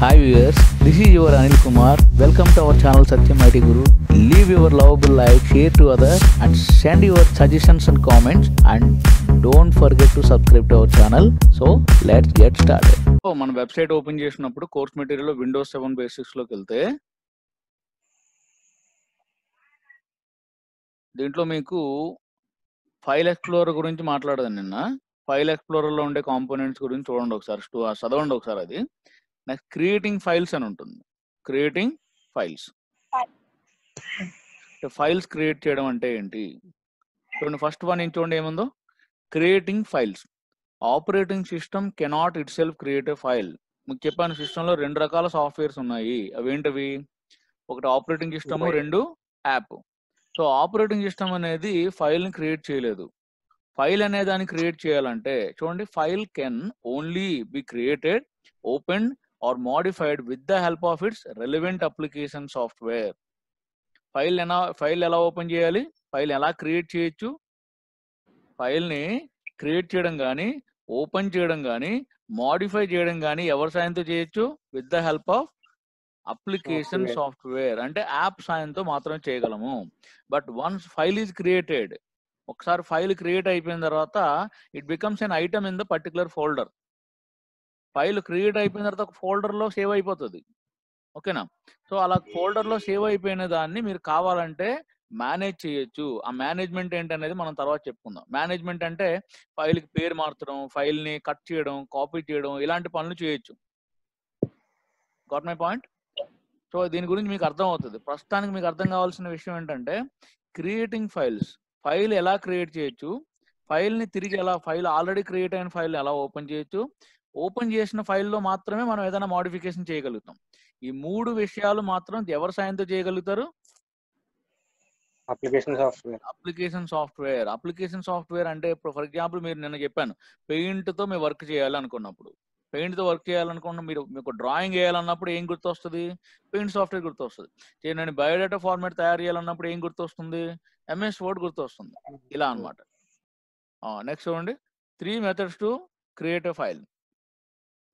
Hi viewers this is your Anil Kumar welcome to our channel Satyam IT guru leave your lovable life share to other and send your suggestions and comments and don't forget to subscribe to our channel so let's get start మన website open చేసినప్పుడు course material Windows seven బేసిక్స్లోకి వెళ్తే దీంట్లో మీకు file explorer గురించి మాట్లాడదాను నిన్న. File ఎక్స్ప్లోరర్లో ఉండే components గురించి చూడండి ఒకసారి. చదవండి ఒకసారి అది. నెక్స్ట్ క్రియేటింగ్ ఫైల్స్ అని ఉంటుంది. క్రియేటింగ్ ఫైల్స్ ఫైల్స్ క్రియేట్ చేయడం అంటే ఏంటి? చూడండి ఫస్ట్ వన్ ఏం చూడండి ఏముందో? Creating files operating system cannot itself create a file మీకు చెప్పాను system లో రెండు రకాల సాఫ్ట్వేర్స్ ఉన్నాయి. అవి ఏంటవి ఒకటి ఆపరేటింగ్ సిస్టమ్. రెండు యాప్ సో ఆపరేటింగ్ సిస్టమ్ అనేది ఫైల్ని క్రియేట్ చేయలేదు. ఫైల్ అనే దాన్ని క్రియేట్ చేయాలంటే చూడండి file can only be created open or modified with the help of its relevant application software file ఎలా ఫైల్ ఎలా ఓపెన్ చేయాలి? ఫైల్ ఎలా క్రియేట్ చేయొచ్చు? ఫైల్ని క్రియేట్ చేయడం కానీ ఓపెన్ చేయడం కానీ మోడిఫై చేయడం కానీ ఎవరి సాయంతో చేయొచ్చు? With the help of application Software. Software అంటే యాప్ సాయంతో మాత్రమే చేయగలము. But once file is created ఒకసారి ఫైల్ క్రియేట్ అయిపోయిన తర్వాత it becomes an item in the particular folder file create అయిపోయిన తర్వాత ఒక సేవ్ అయిపోతుంది. ఓకేనా? సో అలా ఫోల్డర్లో లో సేవ్ అయిపోయిన దాన్ని మీరు కావాలంటే మేనేజ్ చేయొచ్చు. ఆ మేనేజ్మెంట్ ఏంటనేది మనం తర్వాత చెప్పుకుందాం. మేనేజ్మెంట్ అంటే ఫైల్కి పేరు మార్చడం ఫైల్ని కట్ చేయడం కాపీ చేయడం ఇలాంటి పనులు చేయొచ్చు. గాట్ మై పాయింట్ సో దీని గురించి మీకు అర్థం అవుతుంది. ప్రస్తుతానికి మీకు అర్థం కావాల్సిన విషయం ఏంటంటే క్రియేటింగ్ ఫైల్స్. ఫైల్ ఎలా క్రియేట్ చేయొచ్చు? ఫైల్ని తిరిగి ఎలా ఫైల్ ఆల్రెడీ క్రియేట్ అయిన ఫైల్ ఎలా ఓపెన్ చేయొచ్చు? ఓపెన్ చేసిన ఫైల్లో మాత్రమే మనం ఏదైనా మోడిఫికేషన్ చేయగలుగుతాం. ఈ మూడు విషయాలు మాత్రం ఎవరి సాయంతో చేయగలుగుతారు? Application software. Application software. Application software అంటే ఇప్పుడు ఫర్ ఎగ్జాంపుల్ మీరు నిన్న చెప్పాను పెయింట్తో మీరు వర్క్ చేయాలి అనుకున్నప్పుడు పెయింట్తో వర్క్ చేయాలనుకున్న మీరు మీకు డ్రాయింగ్ వేయాలన్నప్పుడు ఏం గుర్తొస్తుంది? పెయింట్ సాఫ్ట్వేర్ గుర్తొస్తుంది. నేను బయోడేటా ఫార్మాట్ తయారు చేయాలన్నప్పుడు ఏం గుర్తొస్తుంది? ఎంఎస్ వర్డ్ గుర్తొస్తుంది. ఇలా అన్నమాట. నెక్స్ట్ చూడండి. Three methods to create a file.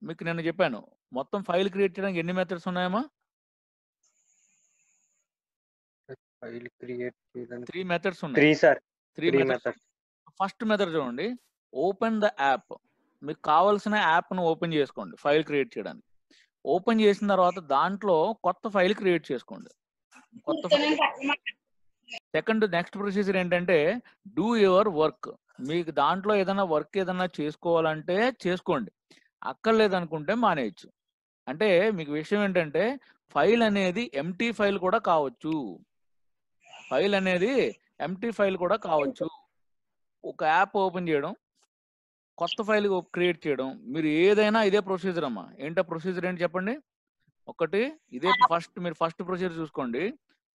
మీకు నేను చెప్పాను. మొత్తం ఫైల్ క్రియేట్ చేయడానికి ఎన్ని మెథడ్స్ ఉన్నాయమ్మా? ఫైల్ క్రియేట్ చేయడానికి త్రీ మెథడ్స్ త్రీ ఉన్నాయి sir. Three methods first method చూడండి. Open the app. మీకు కావాల్సిన యాప్ను ఓపెన్ చేసుకోండి ఫైల్ క్రియేట్ చేయడానికి. ఓపెన్ చేసిన తర్వాత దాంట్లో కొత్త ఫైల్ క్రియేట్ చేసుకోండి. కొత్త సెకండ్ నెక్స్ట్ ప్రొసీజర్ ఏంటంటే డూ యువర్ వర్క్. మీకు దాంట్లో ఏదైనా వర్క్ ఏదైనా చేసుకోవాలంటే చేసుకోండి. అక్కర్లేదనుకుంటే మానేయచ్చు. అంటే మీకు విషయం ఏంటంటే ఫైల్ అనేది ఎంటీ ఫైల్ కూడా కావచ్చు. ఫైల్ అనేది ఎంటీ ఫైల్ కూడా కావచ్చు. ఒక యాప్ ఓపెన్ చేయడం కొత్త ఫైల్ క్రియేట్ చేయడం మీరు ఏదైనా ఇదే ప్రొసీజర్ అమ్మా. ఏంటో ప్రొసీజర్ ఏంటి చెప్పండి? ఒకటి ఇదే ఫస్ట్ మీరు ఫస్ట్ ప్రొసీజర్ చూసుకోండి.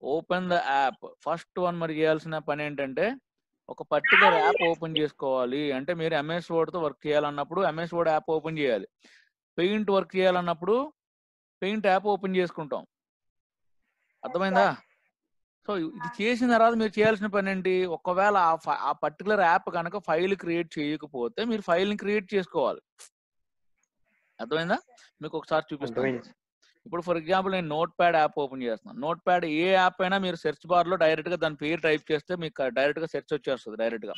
Open the app. First one మరి చేయాల్సిన పని ఏంటంటే ఒక పర్టికులర్ యాప్ ఓపెన్ చేసుకోవాలి. అంటే మీరు ఎంఎస్ వర్డ్తో వర్క్ చేయాలన్నప్పుడు ఎంఎస్ వర్డ్ యాప్ ఓపెన్ చేయాలి. పెయింట్ వర్క్ చేయాలన్నప్పుడు పెయింట్ యాప్ ఓపెన్ చేసుకుంటాం. అర్థమైందా? సో ఇది చేసిన తర్వాత మీరు చేయాల్సిన పని ఏంటి ఒకవేళ ఆ పర్టికులర్ యాప్ కనుక ఫైల్ క్రియేట్ చేయకపోతే మీరు ఫైల్ని క్రియేట్ చేసుకోవాలి. అర్థమైందా? మీకు ఒకసారి చూపిస్తాను. ఇప్పుడు ఫర్ ఎగ్జాంపుల్ నేను నోట్ ప్యాడ్ యాప్ ఓపెన్ చేస్తున్నాను నోట్ ప్యాడ్ ఏ యాప్ అయినా మీరు సెర్చ్ బార్లో డైరెక్ట్గా దాని పేరు టైప్ చేస్తే మీకు డైరెక్ట్గా సెర్చ్ వచ్చేస్తుంది డైరెక్ట్గా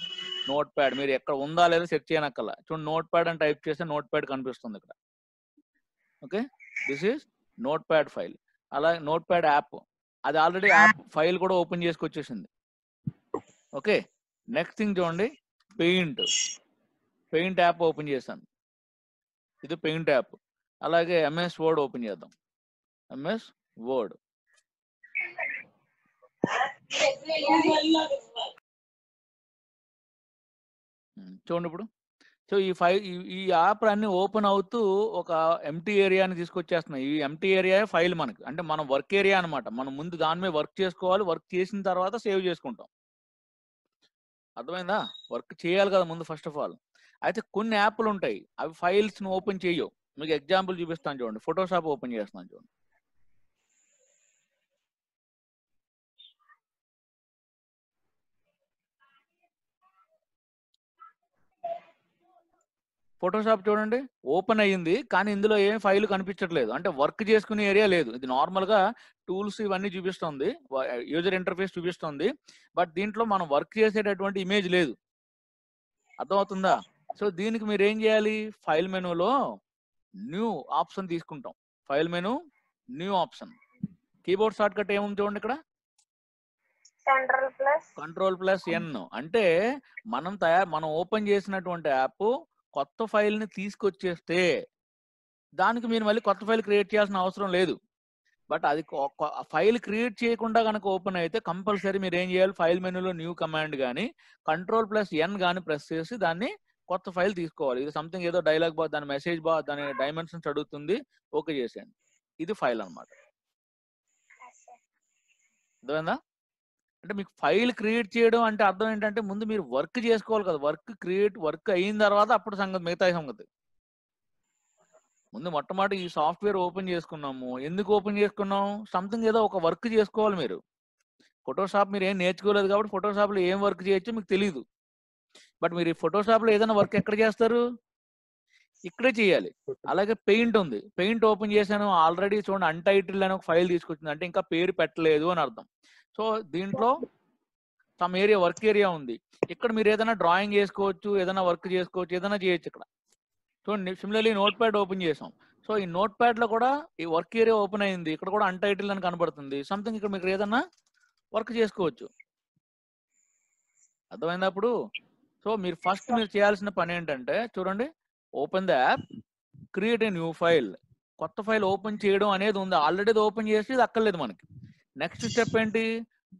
నోట్ ప్యాడ్ మీరు ఎక్కడ ఉందా లేదా సెర్చ్ చేయనక్కల చూడండి నోట్ ప్యాడ్ అని టైప్ చేస్తే నోట్ ప్యాడ్ కనిపిస్తుంది ఇక్కడ. Okay? This is notepad file. అలాగే నోట్ ప్యాడ్ యాప్. అది ఆల్రెడీ యాప్ ఫైల్ కూడా ఓపెన్ చేసుకొచ్చేసింది. ఓకే? నెక్స్ట్ థింగ్ చూడండి. పెయింట్. పెయింట్ యాప్ ఓపెన్ చేశాను. ఇది పెయింట్ యాప్. అలాగే ఎంఎస్ వర్డ్ ఓపెన్ చేద్దాం. ఎంఎస్ వర్డ్ hmm, చూడండి ఇప్పుడు. సో ఈ ఫైవ్ ఈ యాప్ అన్ని ఓపెన్ అవుతూ ఒక ఎంటీ ఏరియాని తీసుకొచ్చేస్తున్నాయి. ఈ ఎంటీ ఏరియా ఫైల్ మనకి. అంటే మనం వర్క్ ఏరియా అన్నమాట. మనం ముందు దాని మీద వర్క్ చేసుకోవాలి. వర్క్ చేసిన తర్వాత సేవ్ చేసుకుంటాం. అర్థమైందా? వర్క్ చేయాలి కదా ముందు ఫస్ట్ ఆఫ్ ఆల్ అయితే కొన్ని యాప్లు ఉంటాయి. అవి ఫైల్స్ని ఓపెన్ చేయవు. మీకు ఎగ్జాంపుల్ చూపిస్తాను చూడండి. ఫోటోషాప్ ఓపెన్ చేస్తున్నాను చూడండి. ఫోటోషాప్ చూడండి ఓపెన్ అయ్యింది. కానీ ఇందులో ఏం ఫైల్ కనిపించట్లేదు. అంటే వర్క్ చేసుకునే ఏరియా లేదు. ఇది నార్మల్గా టూల్స్ ఇవన్నీ చూపిస్తుంది. యూజర్ ఇంటర్ఫేస్ చూపిస్తుంది. బట్ దీంట్లో మనం వర్క్ చేసేటటువంటి ఇమేజ్ లేదు. అర్థమవుతుందా? సో దీనికి మీరు ఏం చేయాలి? ఫైల్ మెనూలో న్యూ ఆప్షన్ తీసుకుంటాం. File menu new option keyboard shortcut ఏముంది చూడండి ఇక్కడ? కంట్రోల్ ప్లస్ ఎన్ అంటే మనం తయారు మనం ఓపెన్ చేసినటువంటి యాప్ కొత్త ఫైల్ని తీసుకొచ్చేస్తే దానికి మీరు మళ్ళీ కొత్త ఫైల్ క్రియేట్ చేయాల్సిన అవసరం లేదు. బట్ అది ఫైల్ క్రియేట్ చేయకుండా కనుక ఓపెన్ అయితే కంపల్సరీ మీరు ఏం చేయాలి? ఫైల్ మెనూలో న్యూ కమాండ్ కానీ కంట్రోల్ ప్లస్ ఎన్ కానీ ప్రెస్ చేసి దాన్ని కొత్త ఫైల్ తీసుకోవాలి. ఇది సంథింగ్ ఏదో డైలాగ్ బా దాని మెసేజ్ బా దాని డైమెన్షన్స్ అడుగుతుంది. ఓకే చేసేయండి. ఇది ఫైల్ అన్నమాట. అర్థమైందా? అంటే మీకు ఫైల్ క్రియేట్ చేయడం అంటే అర్థం ఏంటంటే ముందు మీరు వర్క్ చేసుకోవాలి కదా. వర్క్ క్రియేట్ వర్క్ అయిన తర్వాత అప్పుడు సంగతి మిగతా సంగతి. ముందు మొట్టమొదటి ఈ సాఫ్ట్వేర్ ఓపెన్ చేసుకున్నాము. ఎందుకు ఓపెన్ చేసుకున్నాం? సంథింగ్ ఏదో ఒక వర్క్ చేసుకోవాలి మీరు. ఫోటోషాప్ మీరు ఏం నేర్చుకోలేదు కాబట్టి ఫోటోషాప్లో ఏం వర్క్ చేయొచ్చో మీకు తెలియదు బట్ మీరు ఈ ఫోటోషాప్లో ఏదైనా వర్క్ ఎక్కడ చేస్తారు? ఇక్కడే చేయాలి. అలాగే పెయింట్ ఉంది. పెయింట్ ఓపెన్ చేశాను. ఆల్రెడీ చూడండి అన్టైటిల్ అని ఒక ఫైల్ తీసుకొచ్చింది. అంటే ఇంకా పేరు పెట్టలేదు అని అర్థం. సో దీంట్లో సమ్ ఏరియా వర్క్ ఏరియా ఉంది. ఇక్కడ మీరు ఏదైనా డ్రాయింగ్ చేసుకోవచ్చు ఏదైనా వర్క్ చేసుకోవచ్చు ఏదైనా చేయొచ్చు ఇక్కడ. చూడండి సిమిలర్లీ నోట్ ప్యాడ్ ఓపెన్ చేసాం. సో ఈ నోట్ ప్యాడ్లో కూడా ఈ వర్క్ ఏరియా ఓపెన్ అయింది. ఇక్కడ కూడా అన్టైటిల్ అని కనబడుతుంది. సంథింగ్ ఇక్కడ మీకు ఏదైనా వర్క్ చేసుకోవచ్చు. అర్థమైంది అప్పుడు? సో మీరు ఫస్ట్ మీరు చేయాల్సిన పని ఏంటంటే చూడండి open the app create a new file కొత్త ఫైల్ ఓపెన్ చేయడం అనేది ఉంది. ఆల్రెడీ ఓపెన్ చేసి ఇది అక్కర్లేదు మనకి. నెక్స్ట్ స్టెప్ ఏంటి?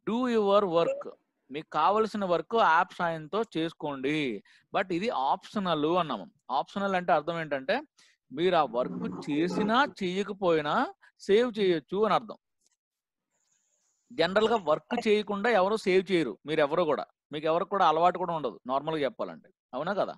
Do your work. మీకు కావలసిన వర్క్ యాప్ సాయంతో చేసుకోండి. బట్ ఇది ఆప్షనల్ అన్నాము ఆప్షనల్ అంటే అర్థం ఏంటంటే మీరు ఆ వర్క్ చేసినా చేయకపోయినా సేవ్ చేయొచ్చు అని అర్థం. జనరల్గా వర్క్ చేయకుండా ఎవరు సేవ్ చేయరు. మీరు ఎవరు కూడా. మీకు ఎవరికి కూడా అలవాటు కూడా ఉండదు. నార్మల్గా చెప్పాలంటే. అవునా కదా?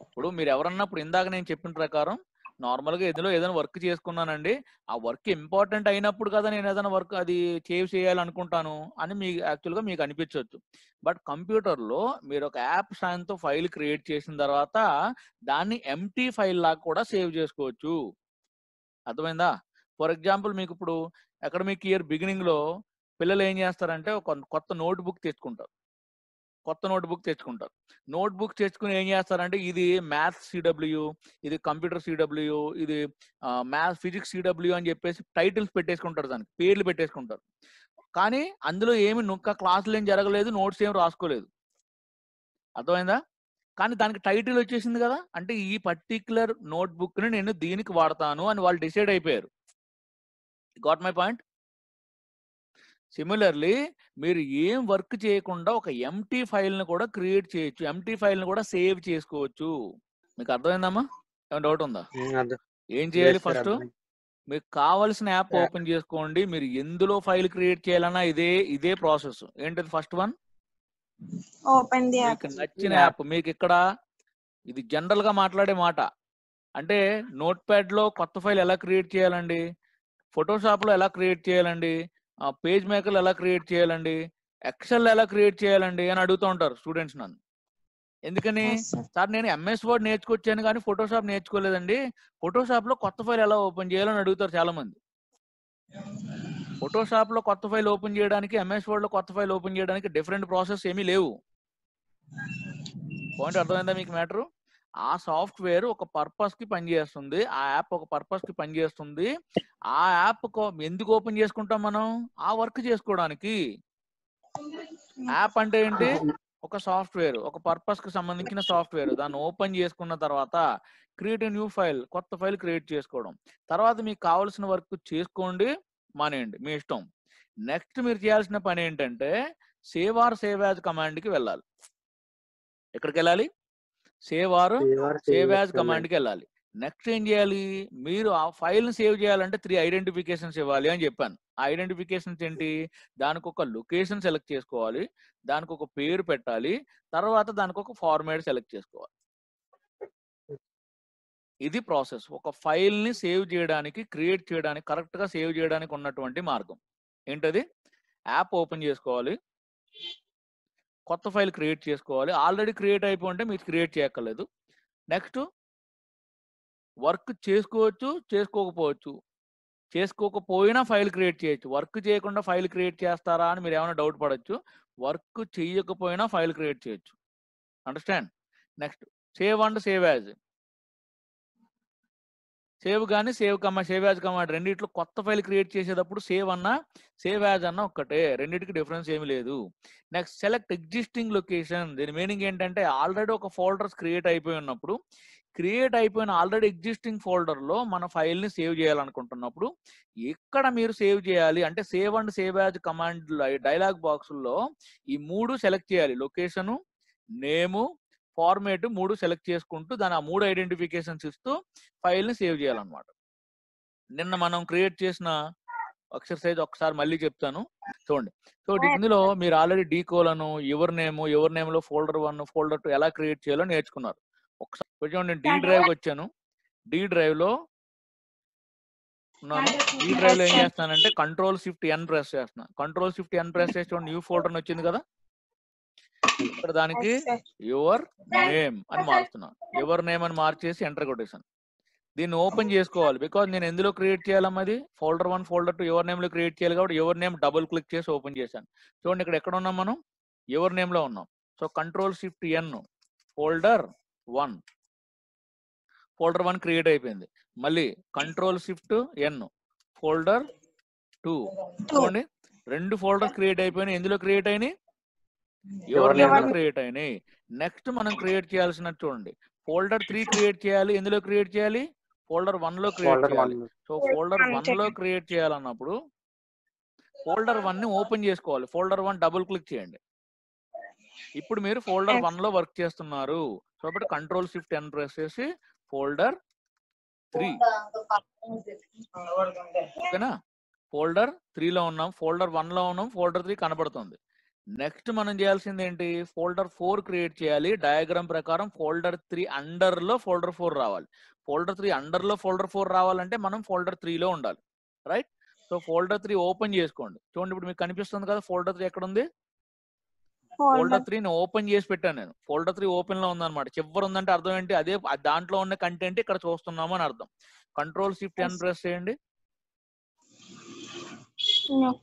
ఇప్పుడు మీరు ఎవరన్నా ఇప్పుడు ఇందాక నేను చెప్పిన ప్రకారం నార్మల్గా ఏదో ఏదైనా వర్క్ చేసుకున్నానండి. ఆ వర్క్ ఇంపార్టెంట్ అయినప్పుడు కదా నేను ఏదైనా వర్క్ అది సేవ్ చేయాలనుకుంటాను అని మీ యాక్చువల్గా మీకు అనిపించవచ్చు బట్ కంప్యూటర్లో మీరు ఒక యాప్ సాయంతో ఫైల్ క్రియేట్ చేసిన తర్వాత దాన్ని ఎంటీ ఫైల్ లాగా కూడా సేవ్ చేసుకోవచ్చు. అర్థమైందా? ఫర్ ఎగ్జాంపుల్ మీకు ఇప్పుడు అకాడమిక్ ఇయర్ బిగినింగ్లో పిల్లలు ఏం చేస్తారంటే ఒక కొత్త నోట్ బుక్ తెచ్చుకుంటారు కొత్త నోట్ బుక్ తెచ్చుకుంటారు. నోట్ బుక్ తెచ్చుకుని ఏం చేస్తారంటే ఇది మ్యాథ్స్ సిడబ్ల్యూ ఇది కంప్యూటర్ సిడబ్ల్యూ ఇది మ్యాథ్స్ ఫిజిక్స్ సిడబ్ల్యూ అని చెప్పేసి టైటిల్స్ పెట్టేసుకుంటారు దానికి పేర్లు పెట్టేసుకుంటారు. కానీ అందులో ఏమి నొక్క క్లాసులు ఏం జరగలేదు నోట్స్ ఏం రాసుకోలేదు. అర్థమైందా? కానీ దానికి టైటిల్ వచ్చేసింది కదా అంటే ఈ పర్టిక్యులర్ నోట్ నేను దీనికి వాడతాను అని వాళ్ళు డిసైడ్ అయిపోయారు. Got my point? సిమిలర్లీ మీరు ఏం వర్క్ చేయకుండా ఒక ఎంటీ ఫైల్ని కూడా క్రియేట్ చేయొచ్చు. ఎంటీ ఫైల్ని కూడా సేవ్ చేసుకోవచ్చు. మీకు అర్థమైందమ్మా? ఏమైనా డౌట్ ఉందా? ఏం చేయాలి ఫస్ట్. మీకు కావాల్సిన యాప్. ఓపెన్ చేసుకోండి. మీరు ఎందులో ఫైల్ క్రియేట్ చేయాలన్నా ఇదే ఇదే ప్రాసెస్. ఏంటది ఫస్ట్ వన్ ఓపెన్ ది మీకు నచ్చిన. యాప్. మీకు ఇక్కడ ఇది జనరల్గా మాట్లాడే మాట. అంటే నోట్ ప్యాడ్లో కొత్త ఫైల్ ఎలా క్రియేట్ చేయాలండి? ఫోటోషాప్లో ఎలా క్రియేట్ చేయాలండి? పేజ్ మేకర్ ఎలా క్రియేట్ చేయాలండి? ఎక్సెల్ ఎలా క్రియేట్ చేయాలండి? అని అడుగుతూ ఉంటారు స్టూడెంట్స్ నన్ను. ఎందుకని? సార్. నేను ఎంఎస్ వర్డ్ నేర్చుకొచ్చాను కానీ ఫోటోషాప్ నేర్చుకోలేదండి. ఫోటోషాప్లో కొత్త ఫైల్ ఎలా ఓపెన్ చేయాలని అడుగుతారు చాలా మంది ఫోటోషాప్లో కొత్త ఫైల్ ఓపెన్ చేయడానికి ఎంఎస్ వర్డ్లో కొత్త ఫైల్ ఓపెన్ చేయడానికి డిఫరెంట్ ప్రాసెస్ ఏమీ లేవు. పాయింట్ అర్థమైందా మీకు మ్యాటర్? ఆ సాఫ్ట్వేర్ ఒక పర్పస్కి పనిచేస్తుంది. ఆ యాప్ ఒక పర్పస్కి పనిచేస్తుంది. ఆ యాప్ ఎందుకు ఓపెన్ చేసుకుంటాం మనం? ఆ వర్క్ చేసుకోవడానికి. యాప్ అంటే ఏంటి? ఒక సాఫ్ట్వేర్ ఒక పర్పస్కి సంబంధించిన సాఫ్ట్వేర్. దాన్ని ఓపెన్ చేసుకున్న తర్వాత క్రియేట్ న్యూ ఫైల్ కొత్త ఫైల్ క్రియేట్ చేసుకోవడం. తర్వాత మీకు కావాల్సిన వర్క్ చేసుకోండి మానేయండి. మీ ఇష్టం. నెక్స్ట్ మీరు చేయాల్సిన పని ఏంటంటే సేవ్ ఆర్ సేవ్ యాజ్ కమాండ్కి వెళ్ళాలి. ఎక్కడికి వెళ్ళాలి save or save as as కమాండ్కి వెళ్ళాలి నెక్స్ట్ ఏం చేయాలి? మీరు ఆ ఫైల్ని సేవ్ చేయాలంటే త్రీ ఐడెంటిఫికేషన్స్ ఇవ్వాలి అని చెప్పాను. ఆ ఐడెంటిఫికేషన్స్ ఏంటి? దానికి ఒక లొకేషన్ సెలెక్ట్ చేసుకోవాలి. దానికి ఒక పేరు పెట్టాలి. తర్వాత దానికి ఒక ఫార్మాట్ సెలెక్ట్ చేసుకోవాలి. ఇది ప్రాసెస్ ఒక ఫైల్ని సేవ్ చేయడానికి క్రియేట్ చేయడానికి కరెక్ట్గా సేవ్ చేయడానికి ఉన్నటువంటి మార్గం. ఏంటది? యాప్ ఓపెన్ చేసుకోవాలి. కొత్త ఫైల్ క్రియేట్ చేసుకోవాలి. ఆల్రెడీ క్రియేట్ అయిపోయి ఉంటే మీరు క్రియేట్ చేయక్కర్లేదు. నెక్స్ట్ వర్క్ చేసుకోవచ్చు చేసుకోకపోవచ్చు. చేసుకోకపోయినా ఫైల్ క్రియేట్ చేయొచ్చు. వర్క్ చేయకుండా ఫైల్ క్రియేట్ చేస్తారా అని మీరు ఏమైనా డౌట్ పడవచ్చు వర్క్ చేయకపోయినా ఫైల్ క్రియేట్ చేయొచ్చు. Understand? Next save and save as. Save కానీ save comma save as command రెండిట్లో కొత్త ఫైల్ క్రియేట్ చేసేటప్పుడు సేవ్ అన్న సేవ్ యాజ్ అన్న ఒక్కటే. రెండింటికి డిఫరెన్స్ ఏమి లేదు. Next select existing location. దీని మీనింగ్ ఏంటంటే ఆల్రెడీ ఒక ఫోల్డర్స్ క్రియేట్ అయిపోయి ఉన్నప్పుడు క్రియేట్ అయిపోయిన ఆల్రెడీ ఎగ్జిస్టింగ్ ఫోల్డర్లో మన ఫైల్ని సేవ్ చేయాలనుకుంటున్నప్పుడు ఎక్కడ మీరు సేవ్ చేయాలి? అంటే save and save as command dialog బాక్సుల్లో ఈ మూడు సెలెక్ట్ చేయాలి. లొకేషను నేము ఫార్మేట్ మూడు సెలెక్ట్ చేసుకుంటూ దాని ఆ మూడు ఐడెంటిఫికేషన్స్ ఇస్తూ ఫైల్ని సేవ్ చేయాలన్నమాట. నిన్న మనం క్రియేట్ చేసిన ఎక్సర్సైజ్ ఒకసారి మళ్ళీ చెప్తాను. చూడండి. సో ఇందులో మీరు ఆల్రెడీ డీ కోలను ఎవరి నేమ్ ఎవరి నేమ్లో ఫోల్డర్ వన్ ఫోల్డర్ టూ ఎలా క్రియేట్ చేయాలో నేర్చుకున్నారు. ఒకసారి చూడండి నేను డి డ్రైవ్ వచ్చాను. డి డ్రైవ్లో ఉన్నాను డి డ్రైవ్లో ఏం చేస్తానంటే కంట్రోల్ షిఫ్ట్ ఎన్ ప్రెస్ చేస్తున్నాను కంట్రోల్ షిఫ్ట్ ఎన్ ప్రెస్ చేసి చూడండి న్యూ ఫోల్డర్ వచ్చింది కదా? ఇక్కడ దానికి. యువర్ నేమ్ అని మారుస్తున్నాను యువర్ నేమ్ అని మార్చేసి ఎంటర్ కొట్టేసాను దీన్ని ఓపెన్ చేసుకోవాలి. బికాజ్ నేను ఎందులో క్రియేట్ చేయాలమ్మా అది folder one folder two your నేమ్లో create చేయాలి కాబట్టి యువర్ నేమ్ డబుల్ క్లిక్ చేసి ఓపెన్ చేశాను. చూడండి ఇక్కడ ఎక్కడ ఉన్నాం మనం? యువర్ నేమ్లో ఉన్నాం. So control shift N folder one folder one create అయిపోయింది. మళ్ళీ control shift N folder two చూడండి. రెండు ఫోల్డర్స్ క్రియేట్ అయిపోయినాయి. ఎందులో క్రియేట్ అయినాయి? లో క్రియేట్ అయినాయి. నెక్స్ట్ మనం క్రియేట్ చేయాల్సిన చూడండి. ఫోల్డర్ త్రీ క్రియేట్ చేయాలి. ఎందులో క్రియేట్ చేయాలి? ఫోల్డర్ వన్లో క్రియేట్ చేయాలి. సో ఫోల్డర్ వన్లో. క్రియేట్ చేయాలన్నప్పుడు ఫోల్డర్ వన్ని ఓపెన్ చేసుకోవాలి. ఫోల్డర్ వన్ డబుల్ క్లిక్ చేయండి. ఇప్పుడు మీరు ఫోల్డర్. వన్లో వర్క్ చేస్తున్నారు. సో అప్పుడు కంట్రోల్ షిఫ్ట్ ఎన్ ప్రెస్ చేసి ఫోల్డర్ త్రీ ఓకేనా? ఫోల్డర్ త్రీలో ఉన్నాం. ఫోల్డర్ వన్లో ఉన్నాం. ఫోల్డర్ త్రీ కనబడుతుంది. నెక్స్ట్ మనం చేయాల్సింది ఏంటి ఫోల్డర్ ఫోర్ క్రియేట్ చేయాలి. డయాగ్రామ్ ప్రకారం ఫోల్డర్ త్రీ అండర్లో ఫోల్డర్ ఫోర్ రావాలి. ఫోల్డర్ త్రీ అండర్లో ఫోల్డర్ ఫోర్ రావాలంటే మనం ఫోల్డర్ త్రీలో ఉండాలి. Right? So folder three open చేసుకోండి. చూడండి ఇప్పుడు మీకు కనిపిస్తుంది కదా ఫోల్డర్ త్రీ ఎక్కడ ఉంది ఫోల్డర్. త్రీని ఓపెన్ చేసి పెట్టాను నేను. ఫోల్డర్ త్రీ ఓపెన్లో ఉందన్నమాట. చివరి ఉందంటే అర్థం ఏంటి? అదే దాంట్లో ఉన్న కంటెంట్ ఇక్కడ చూస్తున్నాము అని అర్థం. Control shift N. ప్రెస్ చేయండి.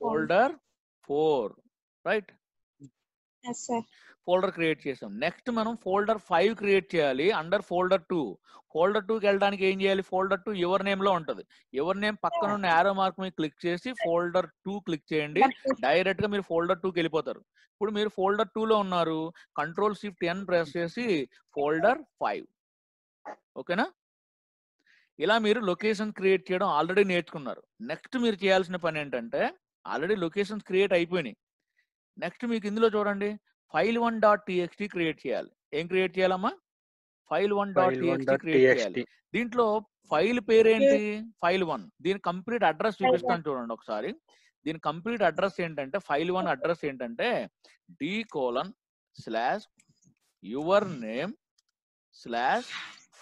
Folder four. Right. Folder create చేసాం. నెక్స్ట్ మనం ఫోల్డర్ ఫైవ్ క్రియేట్ చేయాలి. అండర్ ఫోల్డర్ టూ ఫోల్డర్ టూకి వెళ్ళడానికి ఏం చేయాలి? ఫోల్డర్ టూ యువర్ నేమ్లో ఉంటది. యువర్ నేమ్ పక్కన ఉన్న యారో మార్క్ మీద క్లిక్ చేసి ఫోల్డర్ టూ క్లిక్ చేయండి. డైరెక్ట్గా మీరు ఫోల్డర్ టూకి వెళ్ళిపోతారు. ఇప్పుడు మీరు ఫోల్డర్ టూ లో ఉన్నారు. కంట్రోల్ షిఫ్ట్ ఎన్ ప్రెస్ చేసి ఫోల్డర్ ఫైవ్ ఓకేనా ఇలా మీరు లొకేషన్ క్రియేట్ చేయడం ఆల్రెడీ నేర్చుకున్నారు. నెక్స్ట్ మీరు చేయాల్సిన పని ఏంటంటే ఆల్రెడీ లొకేషన్స్ క్రియేట్ అయిపోయినాయి. నెక్స్ట్ మీకు ఇందులో చూడండి. File one dot TXT create చేయాలి. ఏం క్రియేట్ చేయాలమ్మా? File one dot TXT create చేయాలి. దీంట్లో ఫైల్ పేరేంటి? File one. దీని కంప్లీట్ అడ్రస్ చూపిస్తాను చూడండి ఒకసారి. దీని కంప్లీట్ అడ్రస్ ఏంటంటే ఫైల్ వన్ అడ్రస్ ఏంటంటే D colon slash your name slash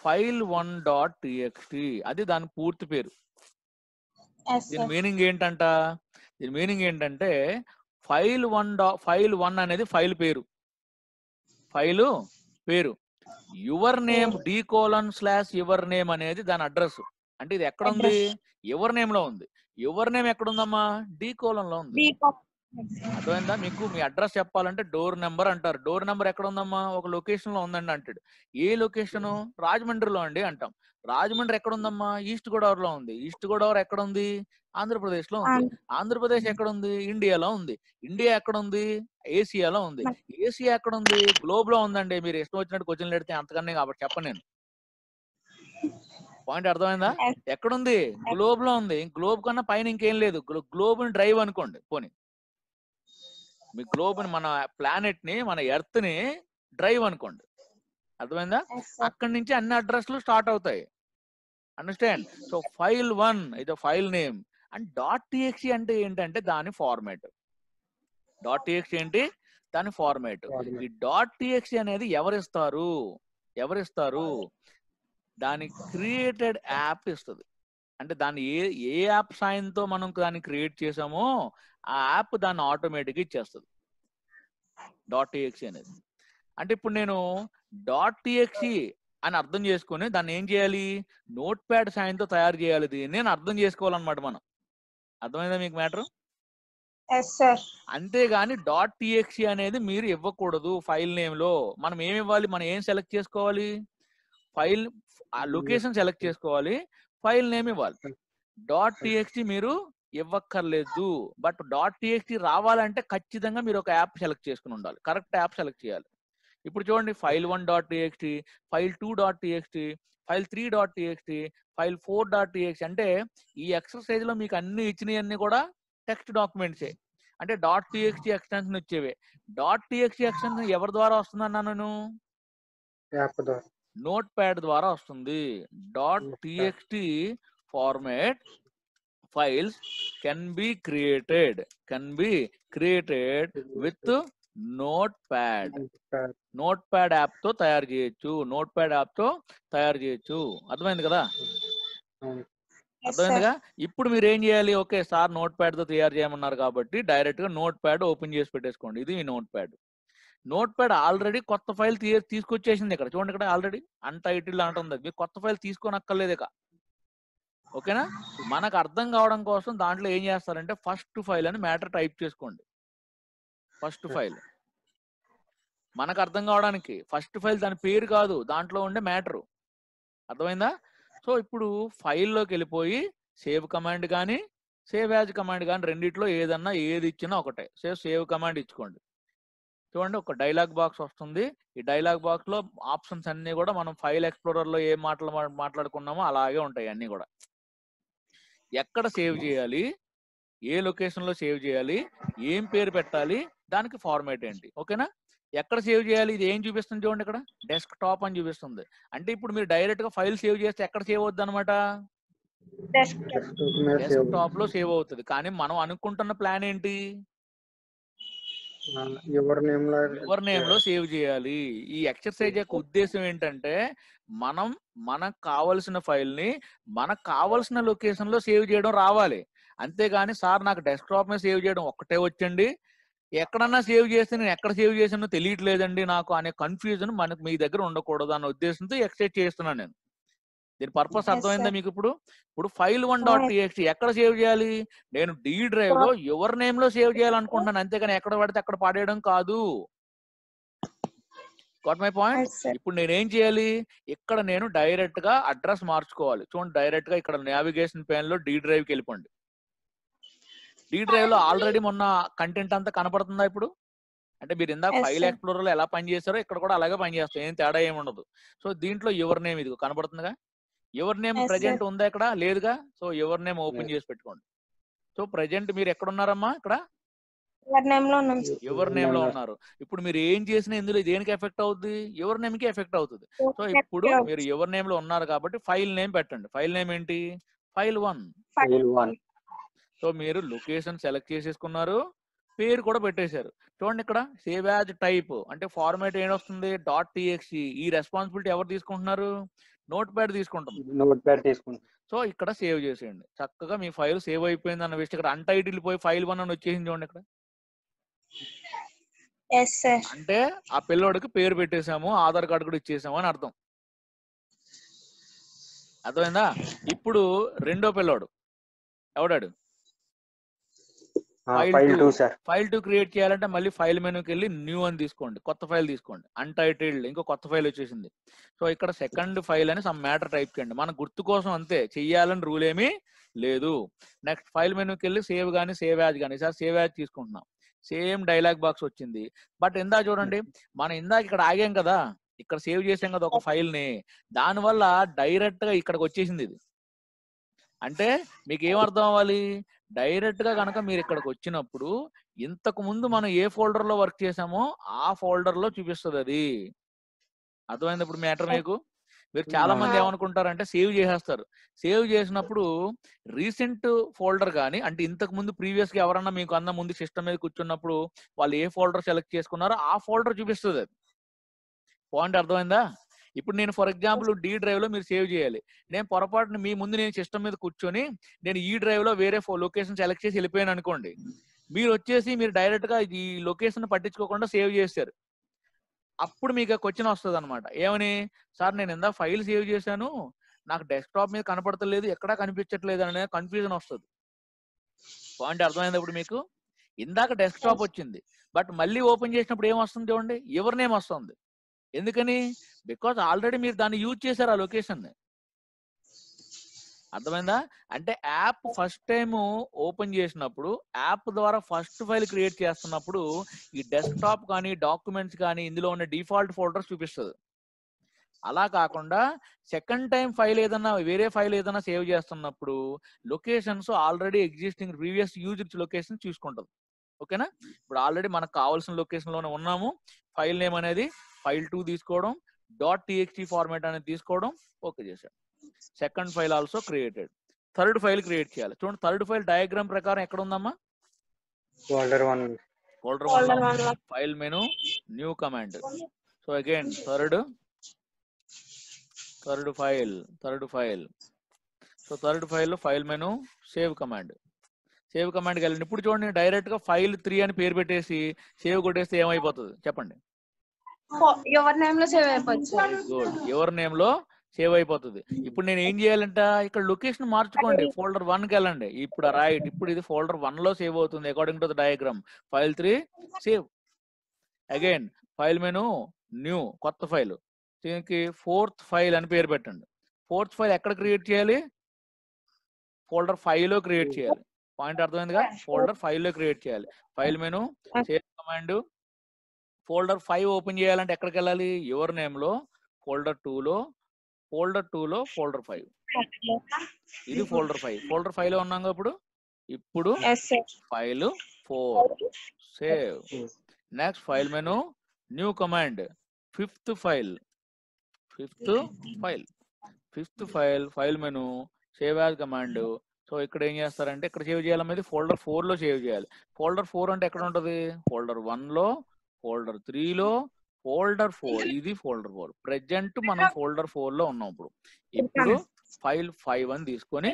file one dot TXT. అది దాని పూర్తి పేరు. Yes, దీని. మీనింగ్ ఏంటంట? దీని మీనింగ్ ఏంటంటే ఫైల్ వన్ డా ఫైల్ వన్ అనేది ఫైల్ పేరు. ఫైలు పేరు. Your name D colon slash your name అనేది దాని అడ్రస్. అంటే ఇది ఎక్కడ ఉంది? యువర్ నేమ్లో ఉంది. యువర్ నేమ్ ఎక్కడ ఉందమ్మా డీ కోలన్లో ఉంది. అర్థమైందా? మీకు మీ అడ్రస్ చెప్పాలంటే డోర్ నెంబర్ అంటారు. డోర్ నెంబర్ ఎక్కడ ఉందమ్మా ఒక లొకేషన్లో ఉందండి అంటాడు. ఏ లొకేషన్? రాజమండ్రిలో అండి అంటాం. రాజమండ్రి ఎక్కడ ఉందమ్మా ఈస్ట్ గోదావరిలో ఉంది. ఈస్ట్ గోదావరి ఎక్కడ ఉంది. ఆంధ్రప్రదేశ్లో ఉంది ఆంధ్రప్రదేశ్ ఎక్కడ ఉంది ఇండియాలో ఉంది. ఇండియా ఎక్కడ ఉంది ఏసియాలో ఉంది. ఏసియా ఎక్కడ ఉంది గ్లోబ్లో ఉందండి. మీరు ఇష్టం వచ్చినట్టు క్వశ్చన్ పెడితే అంతకన్నా కాబట్టి చెప్పను నేను. పాయింట్ అర్థమైందా? Yes. ఎక్కడుంది? గ్లోబ్లో ఉంది. గ్లోబ్ కన్నా పైన ఇంకేం లేదు. గ్లోబ్ని డ్రైవ్ అనుకోండి. పోనీ. మీ గ్లోబ్ని మన ప్లానెట్ని మన ఎర్త్ని డ్రైవ్ అనుకోండి. అర్థమైందా. అక్కడి నుంచి అన్ని అడ్రస్లు స్టార్ట్ అవుతాయి. అండర్స్టాండ్ సో ఫైల్ వన్ ఇది file name and dot TXT అంటే ఏంటంటే దాని ఫార్మాట్ డాట్ టిఎక్సి ఏంటి? దాని ఫార్మాట్. ఈ డాట్ టిఎక్సి అనేది ఎవరిస్తారు? ఎవరిస్తారు? దాని క్రియేటెడ్ యాప్ ఇస్తుంది. అంటే దాన్ని ఏ ఏ యాప్ సాయంతో మనం దాన్ని క్రియేట్ చేసామో ఆ యాప్ దాన్ని ఆటోమేటిక్ ఇచ్చేస్తుంది. డాట్ టిఎక్సి అనేది. అంటే ఇప్పుడు నేను డాట్ టిఎక్సి అని అర్థం చేసుకొని దాన్ని ఏం చేయాలి? నోట్ ప్యాడ్ సాయంతో తయారు చేయాలి దీన్ని అని అర్థం చేసుకోవాలన్నమాట మనం. అర్థమైందా మీకు మ్యాటర్? అంతేగాని. డాట్ టిఎక్సి అనేది మీరు ఇవ్వకూడదు ఫైల్ నేమ్లో మనం ఏమి ఇవ్వాలి? మనం ఏం సెలెక్ట్ చేసుకోవాలి? ఫైల్ ఆ లొకేషన్ సెలెక్ట్ చేసుకోవాలి. ఫైల్ నేమ్ ఇవ్వాలి. డాట్ టిఎక్సి మీరు ఇవ్వక్కర్లేదు. బట్. డాట్ టిఎక్సి రావాలంటే ఖచ్చితంగా మీరు ఒక యాప్ సెలెక్ట్ చేసుకుని ఉండాలి. కరెక్ట్ యాప్ సెలెక్ట్ చేయాలి. ఇప్పుడు చూడండి file one dot TXT file two dot TXT file three dot TXT file four dot TXT అంటే ఈ ఎక్సర్సైజ్లో మీకు అన్ని ఇచ్చినవన్నీ కూడా టెక్స్ట్ డాక్యుమెంట్సే. అంటే డాట్ టిఎక్స్టి ఎక్స్టెన్షన్ వచ్చేవే. డాట్ టిఎక్స్టి ఎక్స్టెన్షన్ ఎవరి ద్వారా వస్తుందన్నా నేను? యాప్ ద్వారా. నోట్ ప్యాడ్ ద్వారా వస్తుంది. Dot. TXT format files can be created. Can be created with notepad notepad యాప్తో తయారు చేయొచ్చు. నోట్ ప్యాడ్ యాప్తో తయారు చేయొచ్చు. అర్థమైంది కదా? అర్థమైందిగా? ఇప్పుడు మీరు ఏం చేయాలి? ఓకే సార్ నోట్ ప్యాడ్తో తయారు చేయమన్నారు కాబట్టి డైరెక్ట్గా నోట్ ప్యాడ్ ఓపెన్ చేసి పెట్టేసుకోండి. ఇది మీ note pad note pad already కొత్త ఫైల్ తీసుకొచ్చేసింది ఇక్కడ. చూడండి ఇక్కడ ఆల్రెడీ అన్టైటిల్ అంటుంది మీరు కొత్త ఫైల్ తీసుకొని అక్కర్లేదు ఇక. ఓకేనా? మనకు అర్థం కావడం కోసం దాంట్లో ఏం చేస్తారంటే ఫస్ట్ ఫైల్ అని మ్యాటర్ టైప్ చేసుకోండి. First file. మనకు అర్థం కావడానికి ఫస్ట్ ఫైల్ దాని పేరు కాదు దాంట్లో ఉండే మ్యాటరు. అర్థమైందా? సో ఇప్పుడు ఫైల్లోకి వెళ్ళిపోయి సేవ్ కమాండ్ కానీ సేవ్ యాజ్ కమాండ్ కానీ రెండిట్లో ఏదన్నా ఏది ఇచ్చినా ఒకటే. సేవ్ సేవ్ కమాండ్ ఇచ్చుకోండి. చూడండి ఒక డైలాగ్ బాక్స్ వస్తుంది. ఈ డైలాగ్ బాక్స్లో ఆప్షన్స్ అన్ని కూడా మనం ఫైల్ ఎక్స్ప్లోరర్లో ఏ మాటలు మాట్లాడుకున్నామో అలాగే ఉంటాయి అన్ని కూడా. ఎక్కడ సేవ్ చేయాలి? ఏ లొకేషన్లో సేవ్ చేయాలి ఏం పేరు పెట్టాలి దానికి ఫార్మాట్ ఏంటి ఓకేనా? ఎక్కడ సేవ్ చేయాలి ఇది ఏం చూపిస్తుంది చూడండి ఇక్కడ? డెస్క్ టాప్ అని చూపిస్తుంది. అంటే ఇప్పుడు మీరు డైరెక్ట్గా ఫైల్ సేవ్ చేస్తే ఎక్కడ సేవ్ అవుద్ది అనమాట డెస్క్ టాప్లో సేవ్ అవుతుంది. కానీ మనం అనుకుంటున్న ప్లాన్ ఏంటి? ఎవరి నేమ్లో సేవ్ చేయాలి? ఈ ఎక్సర్సైజ్ యొక్క ఉద్దేశం ఏంటంటే మనం మనకు కావలసిన ఫైల్ని మనకు కావలసిన లొకేషన్లో సేవ్ చేయడం రావాలి. అంతేగాని సార్ నాకు డెస్క్టాప్ మీద సేవ్ చేయడం ఒక్కటే వచ్చండి. ఎక్కడన్నా సేవ్ చేస్తే నేను ఎక్కడ సేవ్ చేసానో తెలియట్లేదండి నాకు అనే కన్ఫ్యూజన్ మనకు మీ దగ్గర ఉండకూడదు అన్న ఉద్దేశంతో ఎక్సైజ్ చేస్తున్నాను నేను. దీని పర్పస్ అర్థమైందా. మీకు ఇప్పుడు ఇప్పుడు ఫైల్ వన్ డాట్ టీఎక్స్టీ ఎక్కడ సేవ్ చేయాలి? నేను డి డ్రైవ్లో ఎవరి నేమ్లో సేవ్ చేయాలనుకుంటున్నాను? అంతేగాని ఎక్కడ పడితే అక్కడ పడేయడం కాదు. గాట్ మై పాయింట్ ఇప్పుడు నేనేం చేయాలి? ఇక్కడ నేను డైరెక్ట్గా అడ్రస్ మార్చుకోవాలి. చూడండి డైరెక్ట్గా ఇక్కడ నావిగేషన్ పేన్లో డి డ్రైవ్కి వెళ్ళిపోండి. డి డ్రైవ్లో ఆల్రెడీ మొన్న కంటెంట్ అంతా కనపడుతుందా ఇప్పుడు? అంటే మీరు ఇందాక ఫైల్ sir. ఎక్స్ప్లోరర్లో ఎలా పనిచేస్తారో ఇక్కడ కూడా అలాగే పనిచేస్తాయి ఏం తేడా ఏమి ఉండదు. సో దీంట్లో ఎవరి నేమ్ ఇది కనపడుతుందిగా? ఎవరి నేమ్. ప్రజెంట్ ఉందా ఇక్కడ? లేదుగా? సో ఎవరి నేమ్ ఓపెన్ చేసి పెట్టుకోండి. సో ప్రజెంట్ మీరు ఎక్కడ ఉన్నారమ్మా ఇక్కడ? ఎవరి నేమ్లో ఉన్నాం సార్ ఎవరి నేమ్లో ఉన్నారు. ఇప్పుడు మీరు ఏం చేసినా ఇందులో దేనికి ఎఫెక్ట్ అవుతుంది ఎవరి నేమ్కి ఎఫెక్ట్ అవుతుంది. సో ఇప్పుడు మీరు ఎవరి నేమ్లో ఉన్నారు కాబట్టి ఫైల్ నేమ్ పెట్టండి. ఫైల్ నేమ్ ఏంటి? File one. File one. So మీరు లొకేషన్ సెలెక్ట్ చేసేసుకున్నారు. పేరు కూడా పెట్టేశారు. చూడండి ఇక్కడ సేవ్ యాజ్ టైప్. అంటే ఫార్మాట్ ఏమొస్తుంది డాట్ టిఎక్సి ఈ రెస్పాన్సిబిలిటీ ఎవరు తీసుకుంటున్నారు? నోట్ ప్యాడ్ తీసుకుంటుంది. నోట్ ప్యాడ్ తీసుకుంటాం. సో ఇక్కడ సేవ్ చేసేయండి. చక్కగా మీ ఫైల్ సేవ్ అయిపోయింది అన్న విషయం. ఇక్కడ అన్టైటిల్ పోయి ఫైల్ వన్ అని వచ్చేసింది చూడండి ఇక్కడ. అంటే ఆ పిల్లోడికి పేరు పెట్టేశాము ఆధార్ కార్డు కూడా ఇచ్చేసాము అని అర్థం. అర్థమైందా? ఇప్పుడు రెండో పిల్లోడు. ఎవడాడు? File. Two sir file two create చేయాలంటే మళ్ళీ ఫైల్ మెనూకి వెళ్ళి న్యూ అని తీసుకోండి. కొత్త ఫైల్ తీసుకోండి. అన్టైటిల్డ్ ఇంకో కొత్త ఫైల్ వచ్చేసింది. సో ఇక్కడ సెకండ్ ఫైల్ అని సమ్ మ్యాటర్ టైప్ చేయండి. మన గుర్తు కోసం అంతే. చెయ్యాలని రూల్ ఏమీ లేదు. నెక్స్ట్ ఫైల్ మెనూకి వెళ్ళి సేవ్ కానీ సేవ్ యాజ్ కానీ సార్ సేవ్ యాజ్ తీసుకుంటున్నాం. సేమ్ డైలాగ్ బాక్స్ వచ్చింది. బట్ ఇందా చూడండి మనం ఇందాక ఇక్కడ ఆగాం కదా. ఇక్కడ సేవ్ చేసాం కదా ఒక ఫైల్ని. దానివల్ల డైరెక్ట్గా ఇక్కడికి వచ్చేసింది ఇది. అంటే మీకు ఏం అర్థం అవ్వాలి డైరెక్ట్గా కనుక మీరు ఇక్కడికి వచ్చినప్పుడు ఇంతకు ముందు మనం ఏ ఫోల్డర్లో వర్క్ చేసామో ఆ ఫోల్డర్లో చూపిస్తుంది అది. అర్థమైంది ఇప్పుడు మ్యాటర్ మీకు? మీరు చాలా మంది. ఏమనుకుంటారంటే సేవ్ చేసేస్తారు. సేవ్ చేసినప్పుడు రీసెంట్ ఫోల్డర్ కానీ అంటే ఇంతకు ముందు ప్రీవియస్గా ఎవరన్నా మీకు అన్న ముందు సిస్టమ్ మీద కూర్చున్నప్పుడు వాళ్ళు ఏ ఫోల్డర్ సెలెక్ట్ చేసుకున్నారో ఆ ఫోల్డర్ చూపిస్తుంది అది. పాయింట్ అర్థమైందా? ఇప్పుడు నేను ఫర్ ఎగ్జాంపుల్ డి డ్రైవ్లో మీరు సేవ్ చేయాలి. నేను పొరపాటున మీ ముందు నేను సిస్టమ్ మీద కూర్చొని నేను ఈ డ్రైవ్లో వేరే లొకేషన్ సెలెక్ట్ చేసి వెళ్ళిపోయాను అనుకోండి మీరు వచ్చేసి మీరు డైరెక్ట్గా ఈ లొకేషన్ పట్టించుకోకుండా సేవ్ చేశారు అప్పుడు మీకు క్వశ్చన్ వస్తుంది అనమాట ఏమని? సార్ నేను ఇందా ఫైల్ సేవ్ చేశాను. నాకు డెస్క్టాప్ మీద కనపడతలేదు. ఎక్కడా కనిపించట్లేదు అనే కన్ఫ్యూజన్ వస్తుంది. పాయింట్ అర్థమైంది ఇప్పుడు మీకు? ఇందాక డెస్క్టాప్ వచ్చింది. బట్ మళ్ళీ ఓపెన్ చేసినప్పుడు ఏం వస్తుంది చూడండి? ఎవరి నేమ్ వస్తుంది? ఎందుకని? బికాజ్ ఆల్రెడీ మీరు దాన్ని యూజ్ చేశారు ఆ లొకేషన్ అర్థమైందా? అంటే యాప్ ఫస్ట్ టైం ఓపెన్ చేసినప్పుడు యాప్ ద్వారా ఫస్ట్ ఫైల్ క్రియేట్ చేస్తున్నప్పుడు ఈ డెస్క్టాప్ కానీ డాక్యుమెంట్స్ కానీ ఇందులో ఉన్న డిఫాల్ట్ ఫోల్డర్స్ చూపిస్తుంది. అలా కాకుండా సెకండ్ టైం ఫైల్ ఏదన్నా వేరే ఫైల్ ఏదైనా సేవ్ చేస్తున్నప్పుడు locations already existing previous use location చూసుకుంటుంది. ఓకేనా? ఇప్పుడు ఆల్రెడీ మనకు కావాల్సిన లొకేషన్లోనే ఉన్నాము. ఫైల్ నేమ్ అనేది ఫైల్ టూ తీసుకోవడం డాట్ టీఎక్స్టీ ఫార్మాట్ అనేది తీసుకోవడం ఓకే చేశాడు second file also created. Third file create చేయాలి. చూడండి థర్డ్ ఫైల్ డయాగ్రామ్ ప్రకారం ఎక్కడ ఉందమ్మా? Folder one. Folder folder one. వన్లో file menu new command. So again third third file third file. So third file file menu save command. Save కమాండ్కి వెళ్ళండి. ఇప్పుడు చూడండి డైరెక్ట్గా ఫైల్ త్రీ అని పేరు పెట్టేసి సేవ్ కొట్టేస్తే ఏమైపోతుంది? చెప్పండి. ఎవరి నేమ్లో సేవ్ గుడ్ ఎవరి నేమ్లో సేవ్ అయిపోతుంది. ఇప్పుడు నేను ఏం చేయాలంట? ఇక్కడ లొకేషన్ మార్చుకోండి. ఫోల్డర్ వన్కి వెళ్ళండి. ఇప్పుడు రైట్ ఇప్పుడు ఇది ఫోల్డర్ వన్లో సేవ్ అవుతుంది according to the diagram file three save again file menu new కొత్త ఫైల్ దీనికి ఫోర్త్ ఫైల్ అని పేరు పెట్టండి. ఫోర్త్ ఫైల్ ఎక్కడ క్రియేట్ చేయాలి? ఫోల్డర్ ఫైవ్లో క్రియేట్ చేయాలి. పాయింట్ అర్థమైందిగా? ఫోల్డర్ ఫైవ్లో క్రియేట్ చేయాలి. File menu save command folder five open చేయాలంటే ఎక్కడికి వెళ్ళాలి? యువర్ నేమ్లో ఫోల్డర్ టూ లో ఫోల్డర్ టూ లో ఫోల్డర్ ఫైవ్. ఇది ఫోల్డర్ ఫైవ్. ఫోల్డర్ ఫైవ్లో ఉన్నాం ఇప్పుడు. ఇప్పుడు file four. Save. Next file menu new command fifth file. Fifth file. Fifth file file menu save as command so ఇక్కడ ఏం చేస్తారంటే ఇక్కడ సేవ్ చేయాలనేది ఫోల్డర్ ఫోర్లో సేవ్ చేయాలి. ఫోల్డర్ ఫోర్ అంటే ఎక్కడ ఉంటది? ఫోల్డర్ వన్లో ఫోల్డర్ త్రీ లో ఫోల్డర్ ఫోర్ ఇది ఫోల్డర్ ఫోర్ ప్రెజెంట్ మనం ఫోల్డర్ ఫోర్లో ఉన్నాం ఇప్పుడు. ఇప్పుడు ఫైల్ ఫైవ్ అని తీసుకొని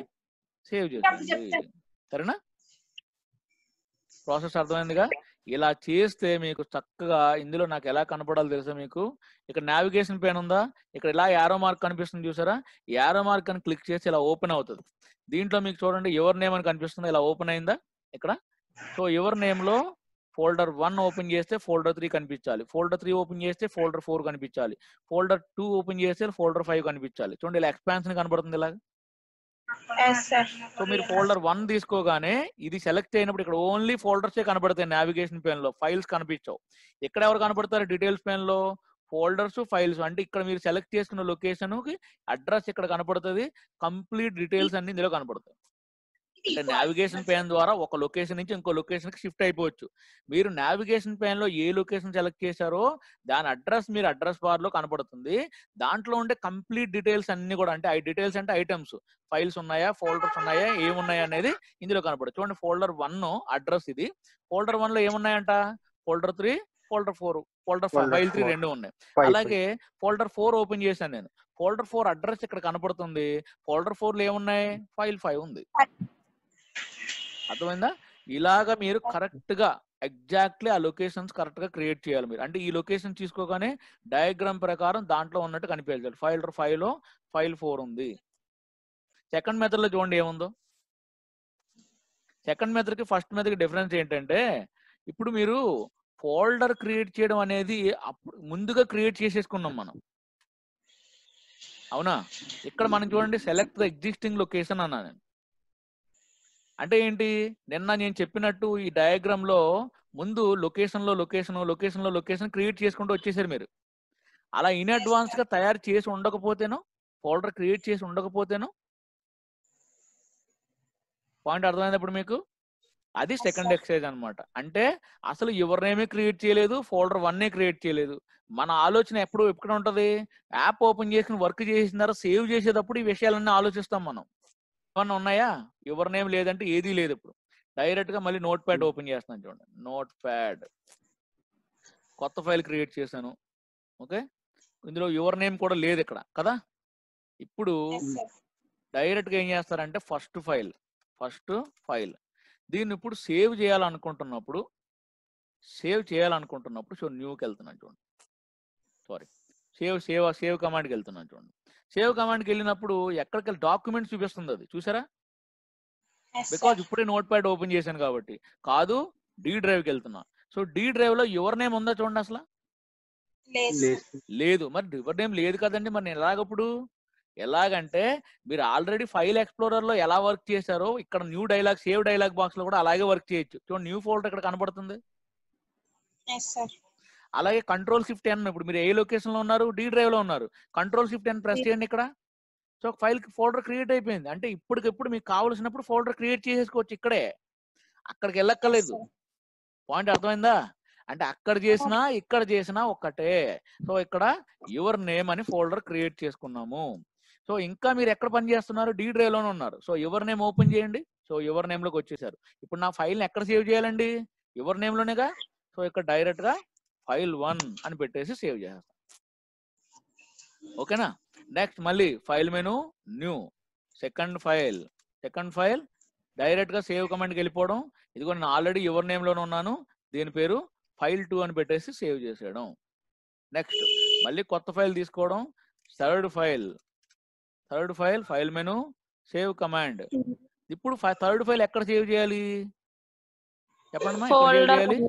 సేవ్ చేసేయండి. సరేనా? ప్రాసెస్ అర్థమైందిగా? ఇలా చేస్తే మీకు చక్కగా ఇందులో నాకు ఎలా కనపడాలో తెలుసా మీకు? ఇక్కడ నావిగేషన్ పెయిన్ ఉందా? ఇక్కడ ఇలా యారో మార్క్ కనిపిస్తుంది చూసారా? యారో మార్క్ అని క్లిక్ చేసి ఇలా ఓపెన్ అవుతుంది. దీంట్లో మీకు చూడండి ఎవరి నేమ్ అని కనిపిస్తుంది. ఇలా ఓపెన్ అయిందా? ఇక్కడ? సో ఎవరి నేమ్లో ఫోల్డర్ వన్ ఓపెన్ చేస్తే ఫోల్డర్ త్రీ కనిపించాలి. ఫోల్డర్ త్రీ ఓపెన్ చేస్తే ఫోల్డర్ ఫోర్ కనిపించాలి. ఫోల్డర్ టూ ఓపెన్ చేస్తే ఫోల్డర్ ఫైవ్ కనిపించాలి. చూడండి ఇలా ఎక్స్పాన్షన్ కనబడుతుంది ఇలా సో మీరు ఫోల్డర్ వన్ తీసుకోగానే ఇది సెలెక్ట్ అయినప్పుడు ఇక్కడ ఓన్లీ ఫోల్డర్సే కనబడతాయి నావిగేషన్ పెన్లో ఫైల్స్ కనిపించవు. ఇక్కడ ఎవరు కనబడతారు డీటెయిల్స్ పెన్లో? ఫోల్డర్స్ ఫైల్స్ అంటే ఇక్కడ మీరు సెలెక్ట్ చేసుకున్న లొకేషన్కి అడ్రస్ ఇక్కడ కనపడుతుంది కంప్లీట్ డీటెయిల్స్ అన్ని ఇందులో కనపడతాయి. అంటే నావిగేషన్ పేన్ ద్వారా ఒక లొకేషన్ నుంచి ఇంకో లొకేషన్కి షిఫ్ట్ అయిపోవచ్చు. మీరు నావిగేషన్ పేన్లో ఏ లొకేషన్ సెలెక్ట్ చేశారో దాని అడ్రస్ మీరు అడ్రస్ బార్లో కనపడుతుంది. దాంట్లో ఉండే కంప్లీట్ డీటెయిల్స్ అన్ని కూడా అంటే ఐ డీటెయిల్స్ అంటే ఐటమ్స్ ఫైల్స్ ఉన్నాయా? ఫోల్డర్స్ ఉన్నాయా? ఏమున్నాయా అనేది ఇందులో కనపడదు. చూడండి ఫోల్డర్ వన్ అడ్రస్ ఇది. ఫోల్డర్ వన్లో ఏమున్నాయంట? Folder three folder four folder file three. రెండు ఉన్నాయి. అలాగే ఫోల్డర్ ఫోర్ ఓపెన్ చేశాను నేను. ఫోల్డర్ ఫోర్ అడ్రస్ ఇక్కడ కనపడుతుంది. ఫోల్డర్ ఫోర్లో ఏమున్నాయి? ఫైల్ ఫైవ్ ఉంది. అర్థమైందా? ఇలాగా మీరు కరెక్ట్గా ఎగ్జాక్ట్లీ ఆ లొకేషన్స్ కరెక్ట్గా క్రియేట్ చేయాలి మీరు. అంటే ఈ లొకేషన్ తీసుకోగానే డయాగ్రామ్ ప్రకారం దాంట్లో ఉన్నట్టు కనిపించాలి. ఫైల్ ఫైవ్లో ఫైల్ ఫోర్ ఉంది. సెకండ్ మెథడ్లో చూడండి ఏముందో. సెకండ్ మెథడ్కి ఫస్ట్ మెథడ్కి డిఫరెన్స్ ఏంటంటే ఇప్పుడు మీరు ఫోల్డర్ క్రియేట్ చేయడం అనేది అప్పుడు ముందుగా క్రియేట్ చేసేసుకున్నాం మనం. అవునా? ఇక్కడ మనం చూడండి సెలెక్ట్ ద ఎగ్జిస్టింగ్ లొకేషన్ అన్నా నేను. అంటే ఏంటి? నిన్న నేను చెప్పినట్టు ఈ డయాగ్రామ్లో ముందు లొకేషన్లో లొకేషన్ లొకేషన్లో లొకేషన్ క్రియేట్ చేసుకుంటూ వచ్చేసారు మీరు. అలా ఇన్ అడ్వాన్స్గా తయారు చేసి ఉండకపోతేనో ఫోల్డర్ క్రియేట్ చేసి ఉండకపోతేనో పాయింట్ అర్థమైంది ఇప్పుడు మీకు? అది సెకండ్ ఎక్సైజ్ అన్నమాట. అంటే అసలు ఎవరినేమీ క్రియేట్ చేయలేదు ఫోల్డర్ వన్ క్రియేట్ చేయలేదు. మన ఆలోచన ఎప్పుడు ఎక్కడ ఉంటది? యాప్ ఓపెన్ చేసుకుని వర్క్ చేసిన తర్వాత సేవ్ చేసేటప్పుడు ఈ విషయాలన్నీ ఆలోచిస్తాం మనం. ఏమన్నా ఉన్నాయా? ఎవరినేం లేదంటే ఏదీ లేదు ఇప్పుడు. డైరెక్ట్గా మళ్ళీ నోట్ ప్యాడ్ ఓపెన్ చేస్తున్నాను చూడండి. నోట్ ప్యాడ్ కొత్త ఫైల్ క్రియేట్ చేశాను. ఓకే? ఇందులో యువర్ నేమ్ కూడా లేదు ఇక్కడ. కదా? ఇప్పుడు డైరెక్ట్గా ఏం చేస్తారంటే ఫస్ట్ ఫైల్ ఫస్ట్ ఫైల్. దీన్ని ఇప్పుడు సేవ్ చేయాలనుకుంటున్నప్పుడు సేవ్ చేయాలనుకుంటున్నప్పుడు సో న్యూకి వెళ్తున్నాను చూడండి. సారీ. సేవ్ సేవ్ సేవ్ కమాండ్కి వెళ్తున్నాను చూడండి. సేవ్ కమాండ్కి వెళ్ళినప్పుడు ఎక్కడికి డాక్యుమెంట్ చూపిస్తుంది అది. చూసారా? బికాజ్ ఇప్పుడే నోట్ ప్యాడ్ ఓపెన్ చేశాను కాబట్టి. కాదు డి డ్రైవ్కి వెళ్తున్నా. సో డి డ్రైవ్లో యువర్ నేమ్ ఉందా చూడండి అసలు? లేదు మరి యువర్ నేమ్ లేదు కదండి. మరి నేను ఎలాగప్పుడు? ఎలాగంటే మీరు ఆల్రెడీ ఫైల్ ఎక్స్ప్లోరర్లో ఎలా వర్క్ చేశారో ఇక్కడ న్యూ డైలాగ్ సేవ్ డైలాగ్ బాక్స్లో కూడా అలాగే వర్క్ చేయొచ్చు. చూడండి న్యూ ఫోల్డర్ ఇక్కడ కనబడుతుంది. అలాగే కంట్రోల్ షిఫ్ట్ ఎన్ ఇప్పుడు మీరు ఏ లొకేషన్లో ఉన్నారు? డి డ్రైవ్లో ఉన్నారు. కంట్రోల్ షిఫ్ట్ ఎన్ ప్రెస్ చేయండి ఇక్కడ. సో ఫైల్ ఫోల్డర్ క్రియేట్ అయిపోయింది. అంటే ఇప్పటికిప్పుడు మీకు కావాల్సినప్పుడు ఫోల్డర్ క్రియేట్ చేసేసుకోవచ్చు ఇక్కడే. అక్కడికి వెళ్ళక్కర్లేదు. పాయింట్ అర్థమైందా? అంటే అక్కడ చేసినా ఇక్కడ చేసినా ఒక్కటే. సో ఇక్కడ యువర్ నేమ్ అని ఫోల్డర్ క్రియేట్ చేసుకున్నాము. సో ఇంకా మీరు ఎక్కడ పని చేస్తున్నారు? డి డ్రైవ్లోనే ఉన్నారు. సో యువర్ నేమ్ ఓపెన్ చేయండి. సో యువర్ నేమ్లోకి వచ్చేసారు. ఇప్పుడు నా ఫైల్ని ఎక్కడ సేవ్ చేయాలండి? యువర్ నేమ్ లోనేగా? సో ఇక్కడ డైరెక్ట్గా ఫైల్ వన్ అని పెట్టేసి సేవ్ చేస్తాం ఓకేనా? నెక్స్ట్ మళ్ళీ file menu new. Second file. Second file డైరెక్ట్గా సేవ్ కమాండ్కి వెళ్ళిపోవడం. ఇదిగో నేను ఆల్రెడీ యువర్ నేమ్లోనే ఉన్నాను. దీని పేరు ఫైల్ టూ అని పెట్టేసి సేవ్ చేసేయడం. నెక్స్ట్ మళ్ళీ కొత్త ఫైల్ తీసుకోవడం. Third file. Third file file menu save command. ఇప్పుడు థర్డ్ ఫైల్ ఎక్కడ సేవ్ చేయాలి? చెప్పండి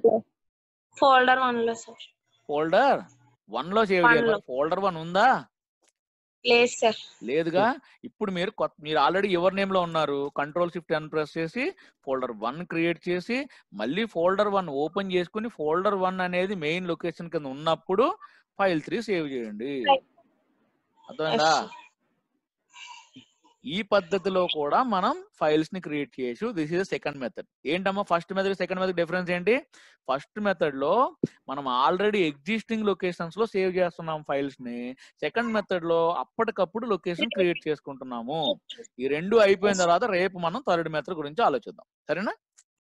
ఫోల్డర్ వన్లో సార్. ఫోల్డర్? వన్లో సేవ్ చేయాలి. ఫోల్డర్ వన్ ఉందా? లేదు సార్. లేదుగా? ఇప్పుడు మీరు కొత్త మీరు ఆల్రెడీ ఎవరి నేమ్లో ఉన్నారు? కంట్రోల్ షిఫ్ట్ ఎన్ ప్రెస్ చేసి ఫోల్డర్ వన్ క్రియేట్ చేసి మళ్ళీ ఫోల్డర్ వన్ ఓపెన్ చేసుకుని ఫోల్డర్ వన్ అనేది మెయిన్ లొకేషన్ కింద ఉన్నప్పుడు ఫైల్ త్రీ సేవ్ చేయండి. అర్థమైందా? ఈ పద్ధతిలో కూడా మనం ఫైల్స్ని క్రియేట్ చేయొచ్చు దిస్ ఇస్ సెకండ్ మెథడ్ ఏంటమ్మా first method second method difference ఏంటి? ఫస్ట్ మెథడ్లో మనం ఆల్రెడీ ఎగ్జిస్టింగ్ లొకేషన్స్లో సేవ్ చేస్తున్నాం ఫైల్స్ని. సెకండ్ మెథడ్లో అప్పటికప్పుడు లొకేషన్ క్రియేట్ చేసుకుంటున్నాము. ఈ రెండు అయిపోయిన తర్వాత రేపు మనం థర్డ్ మెథడ్ గురించి ఆలోచిద్దాం. సరేనా?